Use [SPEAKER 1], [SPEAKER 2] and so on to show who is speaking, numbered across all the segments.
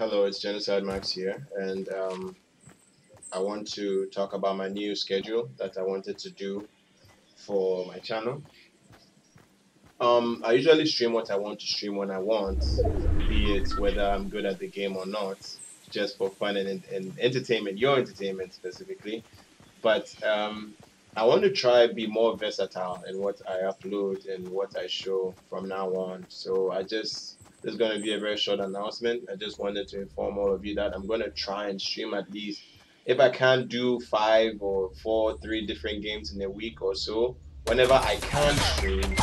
[SPEAKER 1] hello, it's Genoshido Max here, and um, I want to talk about my new schedule that I wanted to do for my channel. Um, I usually stream what I want to stream when I want, be it whether I'm good at the game or not, just for fun and, and entertainment, your entertainment specifically. But um, I want to try be more versatile in what I upload and what I show from now on. So I just there's going to be a very short announcement. I just wanted to inform all of you that I'm going to try and stream at least if I can't do five or four, three different games in a week or so. Whenever I can stream,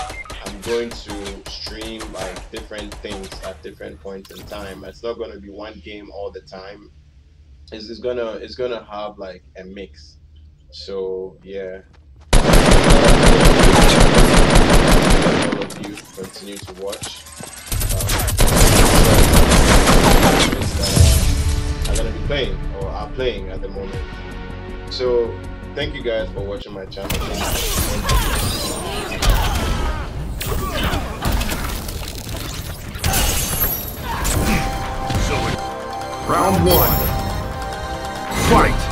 [SPEAKER 1] I'm going to stream like different things at different points in time. It's not going to be one game all the time. It's, it's gonna it's gonna have like a mix. So yeah. Playing at the moment. So thank you guys for watching my channel.
[SPEAKER 2] Round one. Fight!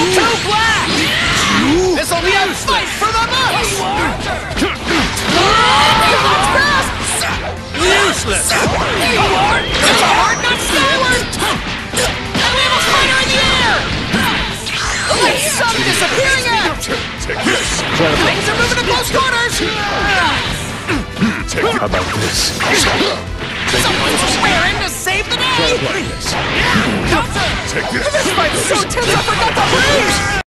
[SPEAKER 3] Goku Black! This'll be a fight for the books! Useless! You are! It's a hard nut skyward! And we have a fighter in the air! Like some disappearing act! Things are moving to close quarters!
[SPEAKER 2] How about this?
[SPEAKER 3] Someone's swearing to save the day!
[SPEAKER 2] Take this!
[SPEAKER 3] This fight's so tense I forgot to breathe!